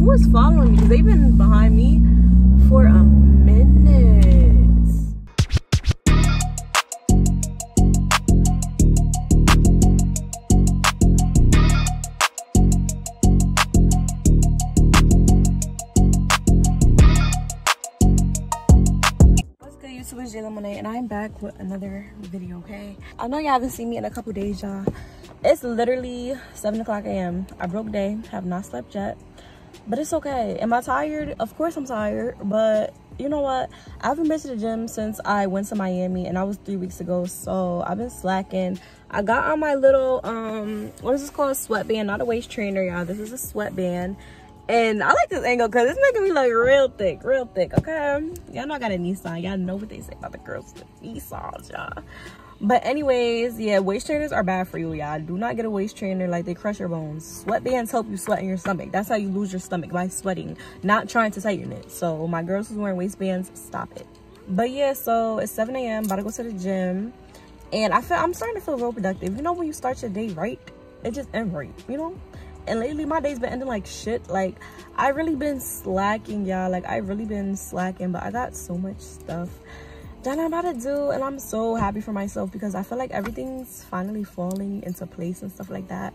who is following me? Because they've been behind me for a minute. What's good, YouTube? It's Jaelah Monae, and I'm back with another video, okay? I know y'all haven't seen me in a couple days, y'all. It's literally 7 o'clock a.m. I broke day, have not slept yet, but it's okay. Am I tired? Of course I'm tired, but you know what? I haven't been to the gym since I went to Miami, and i was three weeks ago, so I've been slacking. I got on my little, um, what is this called? Sweatband, not a waist trainer, y'all. This is a sweatband. And I like this angle because it's making me look real thick, real thick, okay? Y'all know I got a Nissan. Y'all know what they say about the girls with Nissans, y'all. But anyways, yeah, waist trainers are bad for you, y'all. Do not get a waist trainer like they crush your bones. Sweatbands help you sweat in your stomach. That's how you lose your stomach, by sweating, not trying to tighten it. So my girls who's wearing waistbands, stop it. But yeah, so it's 7 a.m. About to go to the gym. And I feel I'm starting to feel real productive. You know when you start your day right, it just ends right, you know? and lately my day's been ending like shit like i really been slacking y'all like i really been slacking but i got so much stuff that i'm about to do and i'm so happy for myself because i feel like everything's finally falling into place and stuff like that.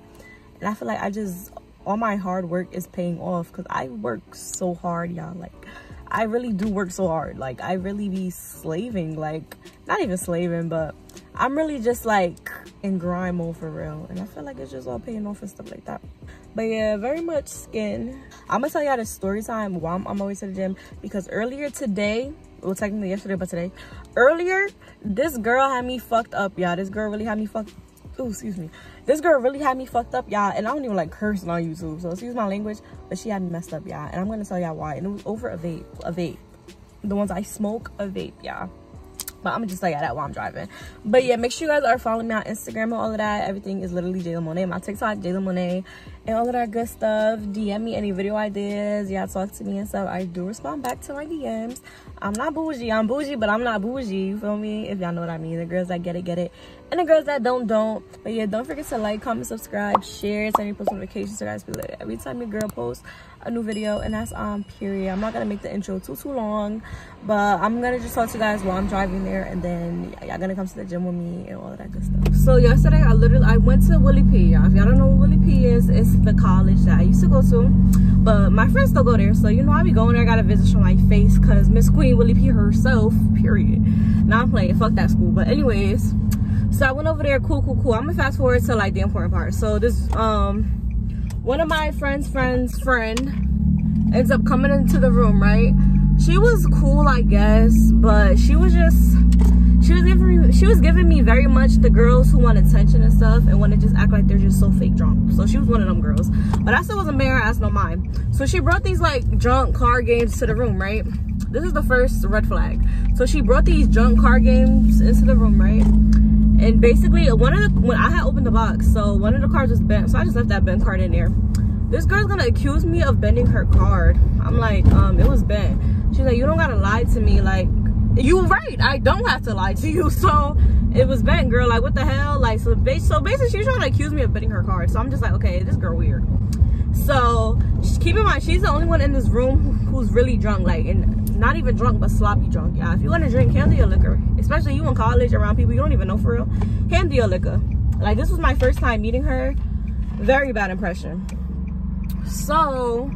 And i feel like i just all my hard work is paying off because i work so hard y'all. Like i really do work so hard. Like i really be slaving like not even slaving but i'm really just like in grind mode for real. And i feel like it's just all paying off and stuff like that. But yeah very much skin. I'm gonna tell y'all the story time while i'm my way to the gym because earlier today well technically yesterday but today. Earlier this girl had me fucked up y'all. This girl really had me fucked oh excuse me. This girl really had me fucked up y'all and i don't even like cursing on youtube so excuse my language but she had me messed up y'all and i'm gonna tell y'all why. And it was over a vape a vape. The ones i smoke a vape y'all. But I'm just tell y'all that while I'm driving. But yeah, make sure you guys are following me on Instagram and all of that. Everything is literally Jaelah Monae. My TikTok, Jaelah Monae, and all of that good stuff. DM me any video ideas. Y'all talk to me and stuff. I do respond back to my DMs. I'm not bougie. I'm bougie, but I'm not bougie. You feel me? If y'all know what I mean. The girls that get it, get it. And the girls that don't, don't. But yeah, don't forget to like, comment, subscribe, share, send your post notifications so guys be later. Every time your girl posts a new video and that's um, period i'm not gonna make the intro too too long but i'm gonna just talk to you guys while i'm driving there and then y'all gonna come to the gym with me and all of that good stuff so yesterday i literally i went to willie p y'all if y'all don't know what willie p is it's the college that i used to go to but my friends still go there so you know i be going there i got a visit from my face because miss queen willie p herself period. Now i'm playing fuck that school but anyways so i went over there cool cool cool. I'm gonna fast forward to like the important part. So this um one of my friend's friend's friend ends up coming into the room, right? She was cool, I guess, but she was just she was giving me she was giving me very much the girls who want attention and stuff and want to just act like they're just so fake drunk. So she was one of them girls. But I still wasn't bearing ass no mind. So she brought these like drunk card games to the room, right? This is the first red flag. So she brought these drunk card games into the room, right? and basically one of the when i had opened the box so one of the cards was bent so i just left that bent card in there this girl's gonna accuse me of bending her card i'm like um it was bent she's like you don't gotta lie to me like you right. I don't have to lie to you. So it was bent girl like what the hell? Like so, so basically she's trying to accuse me of bending her card so i'm just like okay this girl weird. So keep in mind she's the only one in this room who's really drunk like and not even drunk but sloppy drunk yeah if you want to drink handle your liquor especially you in college around people you don't even know for real handle your liquor. Like this was my first time meeting her. Very bad impression. So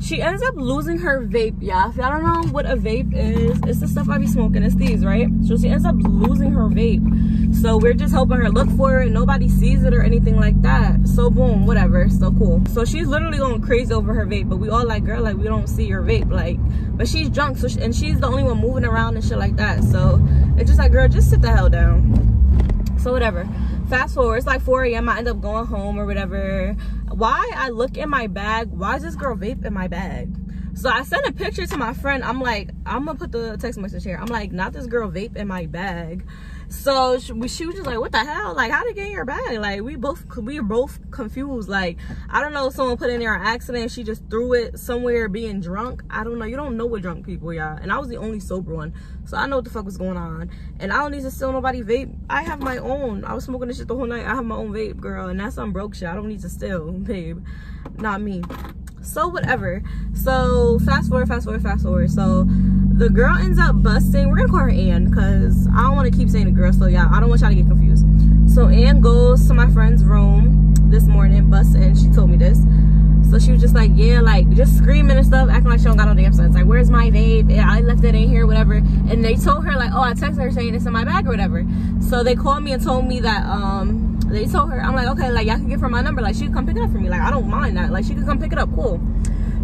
she ends up losing her vape yeah if y'all don't know what a vape is it's the stuff i be smoking. It's these right? So she ends up losing her vape. So we're just helping her look for it. Nobody sees it or anything like that. So boom whatever. So cool. So she's literally going crazy over her vape but we all like girl like we don't see your vape like but she's drunk so she, and she's the only one moving around and shit like that. So it's just like girl just sit the hell down. So whatever. Fast forward it's like 4 a.m i end up going home or whatever why i look in my bag why is this girl vape in my bag? So i sent a picture to my friend. I'm like i'm gonna put the text message here. I'm like not this girl vape in my bag so she, she was just like what the hell? Like how did get in your bag? Like we both we were both confused. Like i don't know someone put in there an accident she just threw it somewhere being drunk. I don't know. You don't know what drunk people y'all. and i was the only sober one so i know what the fuck was going on. And i don't need to steal nobody vape. I have my own. I was smoking this shit the whole night. I have my own vape girl. And that's some broke shit. I don't need to steal babe. Not me. So whatever. So fast forward fast forward fast forward. So the girl ends up busting we're gonna call her ann because i don't want to keep saying the girl so yeah i don't want y'all to get confused so ann goes to my friend's room this morning busts in she told me this so she was just like, yeah, like just screaming and stuff, acting like she don't got no damn sense. Like, where's my vape? Yeah, I left it in here, whatever. And they told her like, oh, I texted her saying it's in my bag or whatever. So they called me and told me that um they told her, I'm like, okay, like y'all can give her my number. Like she can come pick it up for me. Like I don't mind that. Like she can come pick it up, cool.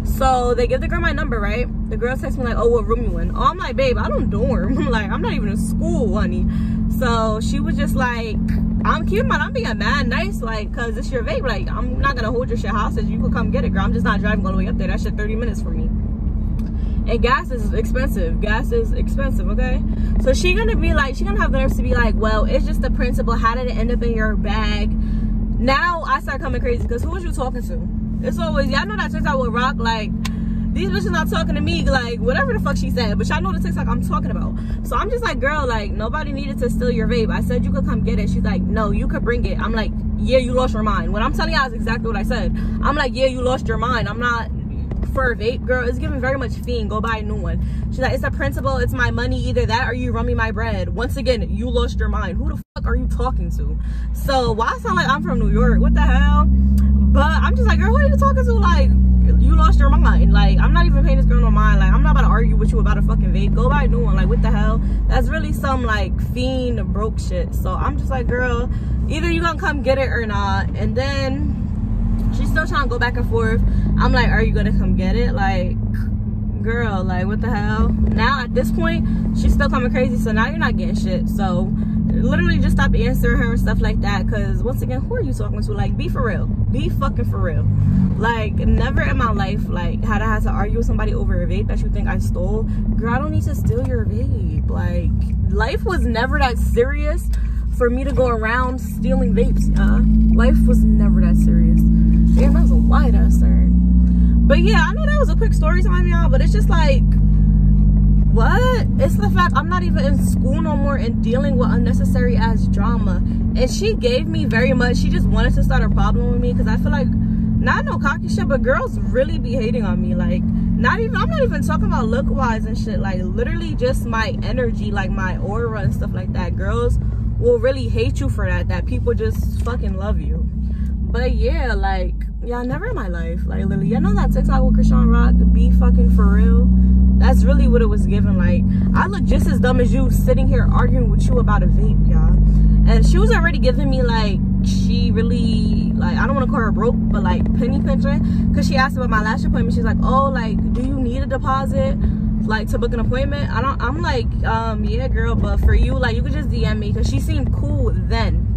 So they give the girl my number, right? The girl texts me like, oh, what room you in? Oh, I'm like, babe, I don't dorm. like, I'm not even in school, honey. So she was just like, I'm keeping my, I'm being mad nice, like, cause it's your vape. Like, I'm not gonna hold your shit hostage. You could come get it, girl. I'm just not driving all the way up there. That shit 30 minutes for me. And gas is expensive. Gas is expensive, okay? So she gonna be like, she gonna have the nerves to be like, well, it's just the principle. How did it end up in your bag? Now I start coming crazy because who was you talking to? It's always, y'all know that TikTok will rock, like, these bitches not talking to me like whatever the fuck she said but y'all know the tiktok i'm talking about. So i'm just like girl like nobody needed to steal your vape. I said you could come get it. She's like no you could bring it. I'm like yeah you lost your mind. What i'm telling y'all is exactly what i said. I'm like yeah you lost your mind. I'm not for a vape. Girl it's giving very much fiend. Go buy a new one. She's like it's a principle. It's my money. Either that or you run me my bread. Once again you lost your mind. Who the fuck are you talking to? So why I sound like i'm from new york? What the hell but i'm just like girl who are you talking to like you lost your mind. Like, I'm not even paying this girl no mind. Like, I'm not about to argue with you about a fucking vape. Go buy a new one. Like, what the hell? That's really some, like, fiend broke shit. So, I'm just like, girl, either you gonna come get it or not. And then, she's still trying to go back and forth. I'm like, are you gonna come get it? Like, girl, like, what the hell? Now, at this point, she's still coming crazy. So, now you're not getting shit. So, literally just stop answering her and stuff like that because once again who are you talking to? Like be for real. Be fucking for real. Like never in my life like had i had to argue with somebody over a vape that you think i stole. Girl i don't need to steal your vape. Like life was never that serious for me to go around stealing vapes uh life was never that serious. Damn that was a wide ass turn. But yeah i know that was a quick story time y'all but it's just like what? It's the fact i'm not even in school no more and dealing with unnecessary ass drama. And she gave me very much she just wanted to start a problem with me because i feel like not no cocky shit but girls really be hating on me like not even i'm not even talking about look wise and shit like literally just my energy like my aura and stuff like that. Girls will really hate you for that that people just fucking love you. But yeah like y'all never in my life like literally. Y'all know that tiktok with Chrisean Rock be fucking for that's really what it was given like i look just as dumb as you sitting here arguing with you about a vape y'all. And she was already giving me like she really like i don't want to call her broke but like penny pinching because she asked about my last appointment. She's like oh like do you need a deposit like to book an appointment? I don't i'm like um yeah girl but for you like you could just dm me. Because she seemed cool then.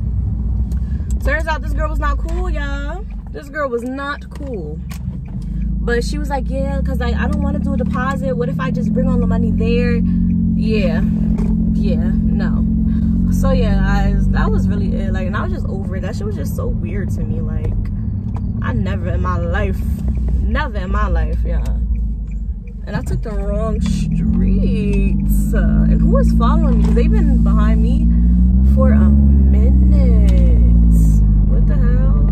Turns out this girl was not cool y'all. This girl was not cool but she was like yeah because like i don't want to do a deposit. What if i just bring all the money there? Yeah. Yeah. No. So yeah guys that was really it. Like and i was just over it. That shit was just so weird to me. Like i never in my life never in my life yeah. And i took the wrong streets. Uh, and who was following me? Because they've been behind me for a minute what the hell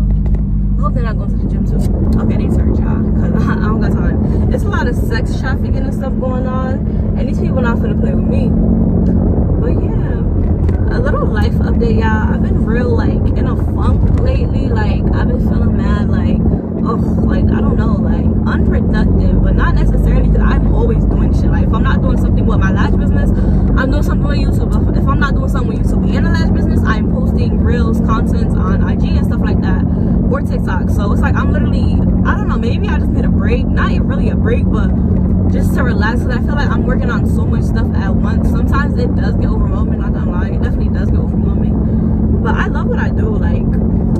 I hope they're not going to the gym too. Okay, they search y'all, cause I, I, don't got time. It's a lot of sex trafficking and stuff going on, and these people not gonna play with me. But yeah, a little life update, y'all. I've been real like in a funk lately. Like I've been feeling mad, like oh, like I don't know, like unproductive, but not necessarily because I'm always doing shit. Like if I'm not doing something with my lash business, I'm doing something with YouTube. If, if I'm not doing something with YouTube and the lash business, I'm posting reels, content on IG and stuff like that TikTok. So it's like I'm literally, I don't know, maybe I just need a break. Not really a break, but just to relax. Because I feel like I'm working on so much stuff at once. Sometimes it does get overwhelming, not gonna lie. It definitely does get overwhelming. But I love what I do. Like,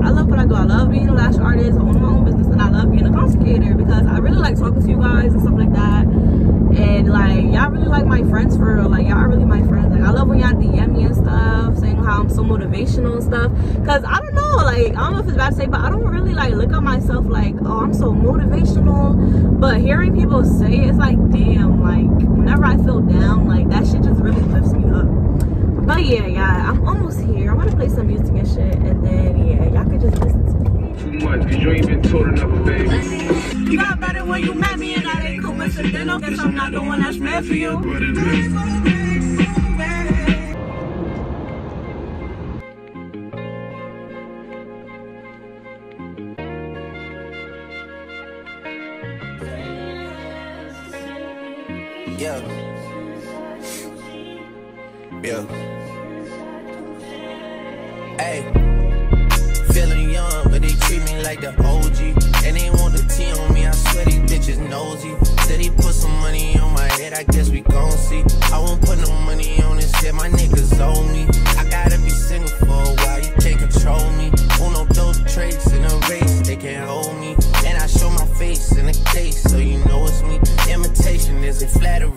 I love what I do. I love being a lash artist. I own my own business. And I love being a content creator because I really like talking to you guys and stuff like that. And like, y'all really like my friends for real. Like, y'all really my friends. Like, I love when y'all DM me and stuff, saying how I'm so motivational and stuff. Because I don't know, like, I don't know if it's bad to say, but I don't really like look at myself like, oh, I'm so motivational. But hearing people say it, it's like, damn, like, whenever I feel down, like, that shit just really lifts me up. But yeah, yeah, I'm almost here. I'm gonna play some music and shit, and then yeah, y'all can just listen to me. Too much, cause you ain't been told enough, baby. You got better when you met me ain't coincidental. Guess I'm not the one that's meant for you.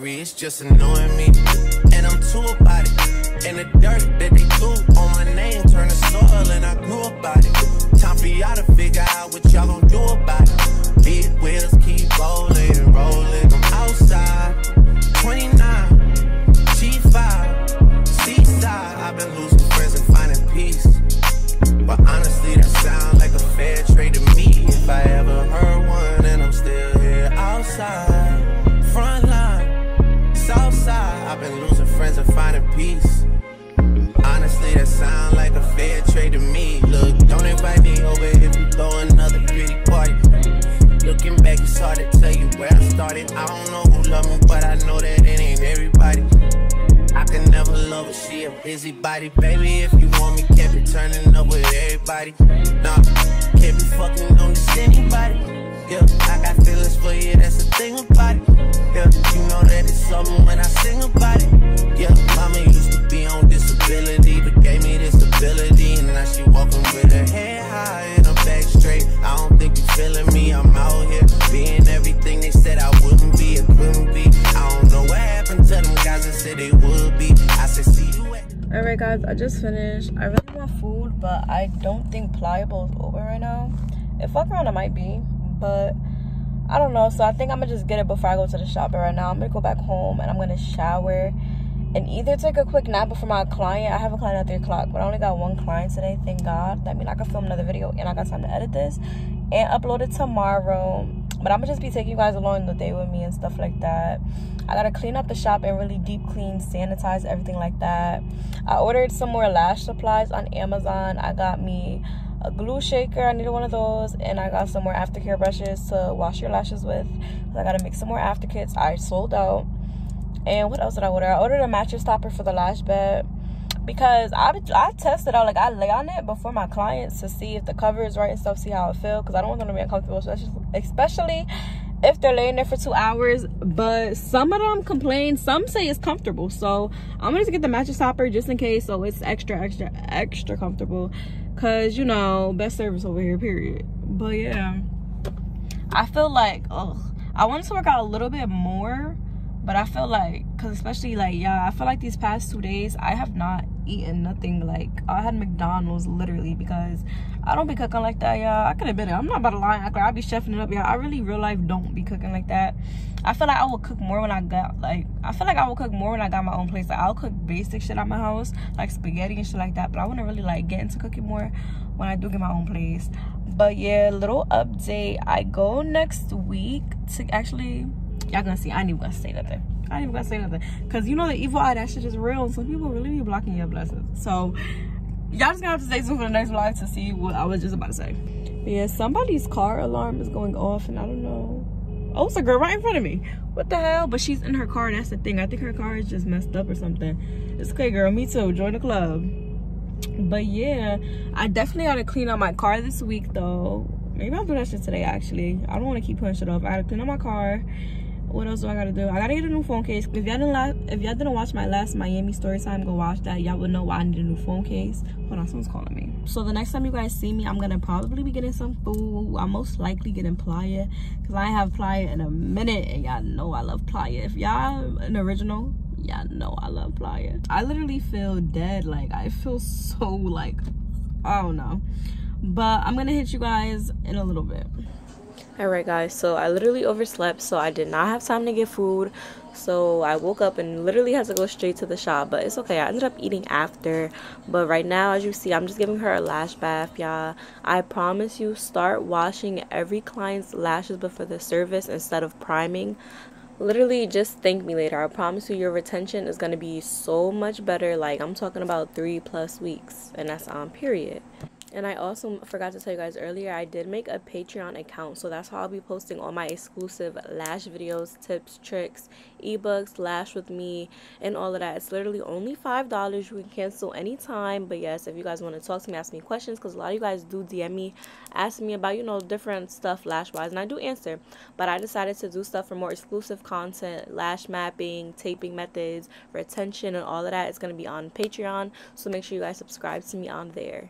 Isn't it's just annoying me. And I'm too about it. And the dirt that I've been losing friends and finding peace. Honestly, that sound like a fair trade to me. Look, don't invite me over if you throw another pretty party. Looking back, it's hard to tell you where I started. I don't know who love me, but I know that it ain't everybody. I can never love her, she a busybody. Baby, if you want me, can't be turning up with everybody. Nah, can't be fucking on this anybody. Yeah, I got feelings for you, that's the thing about it. Yeah, you know that it's something when I sing about it. Yeah, mama used to be on disability, but gave me this ability. And now she walking with her head high and her back straight. I don't think you feeling me, I'm out here being everything they said I wouldn't be, it couldn't be. I don't know what happened to them guys that said they would be. I said, see you at. All right, guys, I just finished. I really want food, but I don't think Pliable is open right now. If I fuck around, it might be, but I don't know. So I think I'm gonna just get it before I go to the shop. But right now, I'm gonna go back home and I'm gonna shower and either take a quick nap before my client. I have a client at 3 o'clock, but I only got one client today, thank God. That means I can film another video and I got time to edit this and upload it tomorrow. But I'm gonna just be taking you guys along the day with me and stuff like that. I gotta clean up the shop and really deep clean, sanitize everything like that. I ordered some more lash supplies on Amazon. I got me a glue shaker. I needed one of those, and I got some more aftercare brushes to wash your lashes with. I gotta make some more after kits. I sold out. And what else did I order? I ordered a mattress topper for the lash bed because I I tested out like I lay on it before my clients to see if the cover is right and stuff, see how it feels because I don't want them to be uncomfortable, especially especially if they're laying there for two hours. But some of them complain, some say it's comfortable. So I'm gonna get the mattress topper just in case, so it's extra, extra, extra comfortable. Cause you know, best service over here, period. But yeah, I feel like ugh, I wanted to work out a little bit more but I feel like, cause especially like yeah, I feel like these past two days I have not eaten nothing. Like I had McDonald's literally because I don't be cooking like that, y'all. I could admit it. I'm not about to lie. Like, I be chefing it up, y'all. I really real life don't be cooking like that. I feel like I will cook more when I got like I feel like I will cook more when I got my own place. Like I'll cook basic shit at my house, like spaghetti and shit like that. But I want to really like get into cooking more when I do get my own place. But yeah, little update. I go next week to actually y'all gonna see. I ain't even gonna say nothing. I ain't even gonna say nothing. Cause you know the evil eye, that shit is real. Some people really be blocking your blessings. So y'all just gonna have to stay tuned for the next vlog to see what I was just about to say. But yeah, somebody's car alarm is going off and I don't know. Oh, it's a girl right in front of me. What the hell? But she's in her car. That's the thing. I think her car is just messed up or something. It's okay, girl. Me too. Join the club. But yeah, I definitely gotta clean up my car this week though. Maybe I'll do that shit today actually. I don't want to keep putting shit off. I gotta clean up my car what else do I gotta do? I gotta get a new phone case. If y'all didn't if y'all didn't watch my last Miami story time, go watch that. Y'all would know why I need a new phone case. Hold on, someone's calling me. So the next time you guys see me, I'm gonna probably be getting some food. I'm most likely getting playa because I have playa in a minute, and y'all know I love playa. If y'all an original, y'all know I love playa. I literally feel dead. Like I feel so like I don't know. But I'm gonna hit you guys in a little bit. Alright guys, so I literally overslept so I did not have time to get food. So I woke up and literally had to go straight to the shop. But it's okay, I ended up eating after. But right now as you see, I'm just giving her a lash bath, y'all. I promise you, start washing every client's lashes before the service instead of priming literally just thank me later i promise you your retention is going to be so much better like i'm talking about three plus weeks and that's on period and I also forgot to tell you guys earlier, I did make a Patreon account. So that's how I'll be posting all my exclusive lash videos, tips, tricks, ebooks, lash with me, and all of that. It's literally only $5. You can cancel anytime. But yes, if you guys want to talk to me, ask me questions, because a lot of you guys do DM me, ask me about, you know, different stuff lash wise. And I do answer. But I decided to do stuff for more exclusive content, lash mapping, taping methods, retention, and all of that. It's going to be on Patreon. So make sure you guys subscribe to me on there.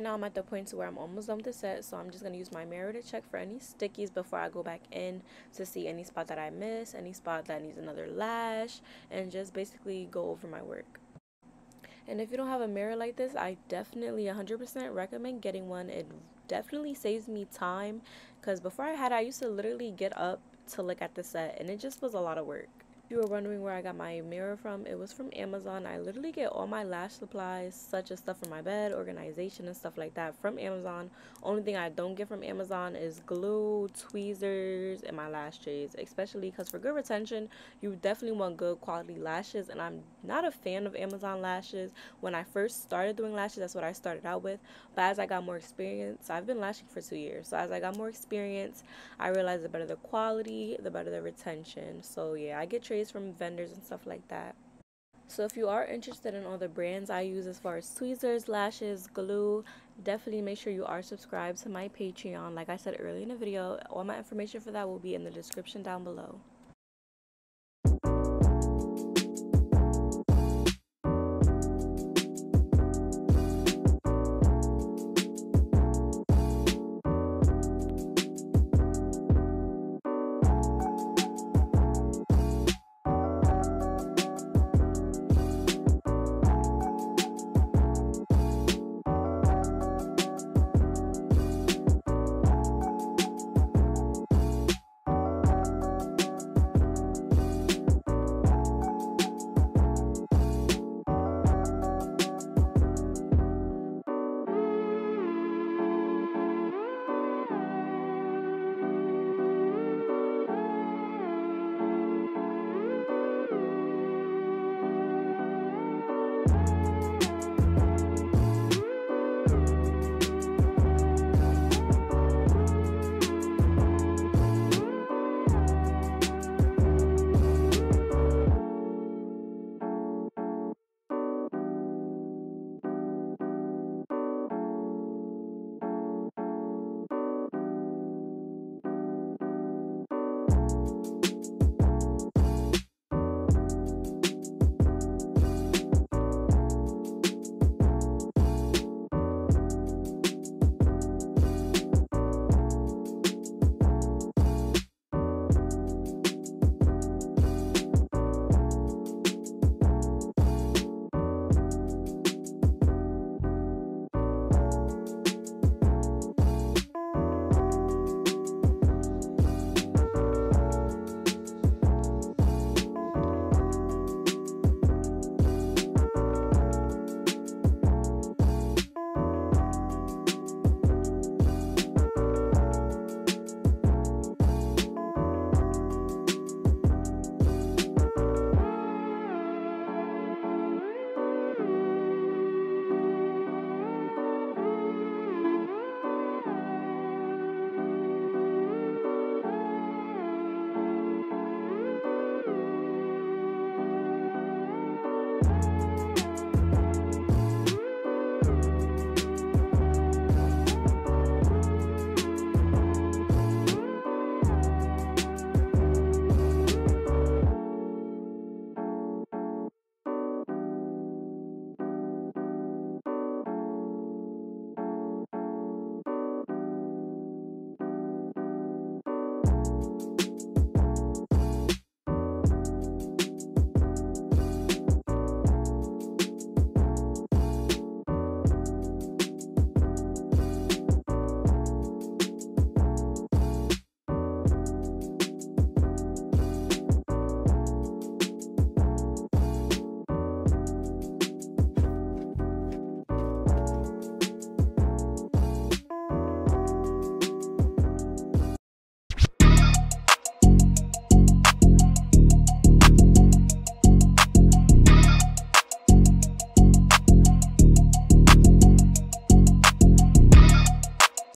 right now I'm at the point to where I'm almost done with the set. So I'm just going to use my mirror to check for any stickies before I go back in to see any spot that I miss, any spot that needs another lash, and just basically go over my work. And if you don't have a mirror like this, I definitely 100% recommend getting one. It definitely saves me time because before I had I used to literally get up to look at the set and it just was a lot of work you were wondering where I got my mirror from, it was from Amazon. I literally get all my lash supplies, such as stuff for my bed, organization, and stuff like that from Amazon. Only thing I don't get from Amazon is glue, tweezers, and my lash trays, especially because for good retention, you definitely want good quality lashes. And I'm not a fan of Amazon lashes. When I first started doing lashes, that's what I started out with. But as I got more experience, I've been lashing for two years. So as I got more experience, I realized the better the quality, the better the retention. So yeah, I get trays from vendors and stuff like that. So if you are interested in all the brands I use as far as tweezers, lashes, glue, definitely make sure you are subscribed to my Patreon. Like I said earlier in the video, all my information for that will be in the description down below.